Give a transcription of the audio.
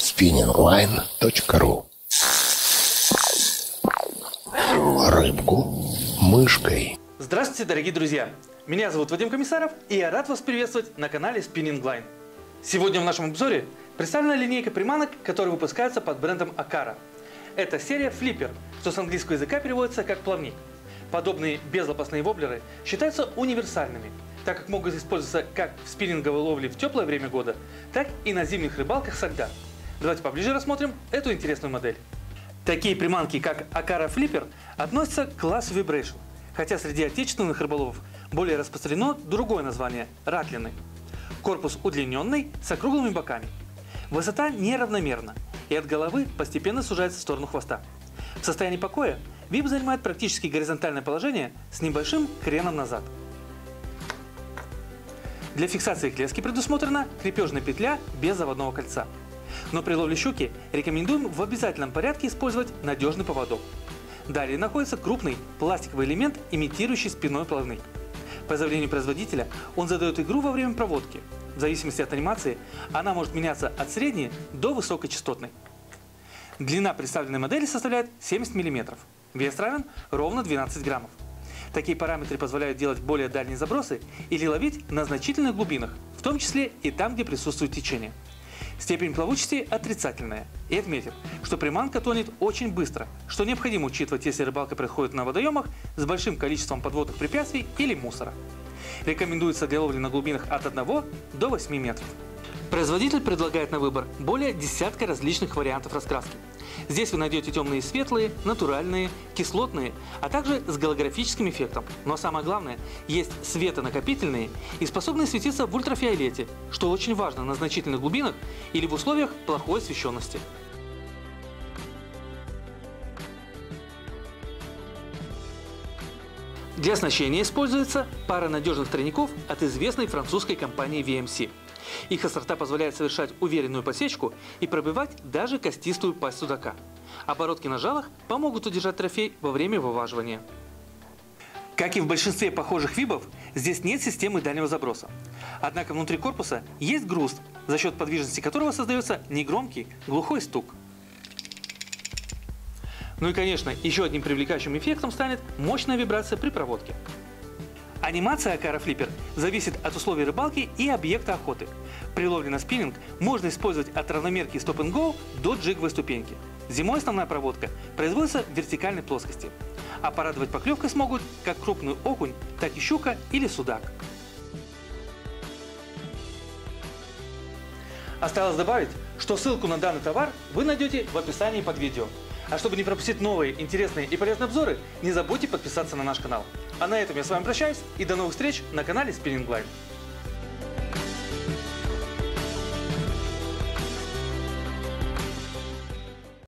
spinningline.ru Рыбку мышкой. Здравствуйте, дорогие друзья! Меня зовут Вадим Комиссаров, и я рад вас приветствовать на канале Spinning Line. Сегодня в нашем обзоре представлена линейка приманок, которые выпускаются под брендом Акара. Это серия Flipper, что с английского языка переводится как плавник. Подобные безлопастные воблеры считаются универсальными, так как могут использоваться как в спиннинговой ловле в теплое время года, так и на зимних рыбалках со льда. Давайте поближе рассмотрим эту интересную модель. Такие приманки, как Акара Flipper, относятся к классу Vibration, хотя среди отечественных рыболовов более распространено другое название – ратлины. Корпус удлиненный, с округлыми боками. Высота неравномерна, и от головы постепенно сужается в сторону хвоста. В состоянии покоя вип занимает практически горизонтальное положение с небольшим креном назад. Для фиксации клески предусмотрена крепежная петля без заводного кольца – но при ловле щуки рекомендуем в обязательном порядке использовать надежный поводок. Далее находится крупный пластиковый элемент, имитирующий спиной плавник. По заявлению производителя, он задает игру во время проводки. В зависимости от анимации, она может меняться от средней до высокочастотной. Длина представленной модели составляет 70 мм. Вес равен ровно 12 граммов. Такие параметры позволяют делать более дальние забросы или ловить на значительных глубинах, в том числе и там, где присутствует течение. Степень плавучести отрицательная. И отметим, что приманка тонет очень быстро, что необходимо учитывать, если рыбалка происходит на водоемах с большим количеством подводных препятствий или мусора. Рекомендуется для ловли на глубинах от 1 до 8 метров. Производитель предлагает на выбор более десятка различных вариантов раскраски. Здесь вы найдете темные и светлые, натуральные, кислотные, а также с голографическим эффектом. Но самое главное, есть светонакопительные и способные светиться в ультрафиолете, что очень важно на значительных глубинах или в условиях плохой освещенности. Для оснащения используется пара надежных тройников от известной французской компании VMC. Их острота позволяет совершать уверенную посечку и пробивать даже костистую пасть судака. Оборотки на жалах помогут удержать трофей во время вываживания. Как и в большинстве похожих вибов, здесь нет системы дальнего заброса. Однако внутри корпуса есть груз, за счет подвижности которого создается негромкий глухой стук. Ну и конечно, еще одним привлекающим эффектом станет мощная вибрация при проводке. Анимация Акара Флиппер зависит от условий рыбалки и объекта охоты. При ловле на спиннинг можно использовать от равномерки Stop and Go до джиговой ступеньки. Зимой основная проводка производится в вертикальной плоскости. А порадовать поклевкой смогут как крупный окунь, так и щука или судак. Осталось добавить, что ссылку на данный товар вы найдете в описании под видео. А чтобы не пропустить новые, интересные и полезные обзоры, не забудьте подписаться на наш канал. А на этом я с вами прощаюсь и до новых встреч на канале Spinning Line.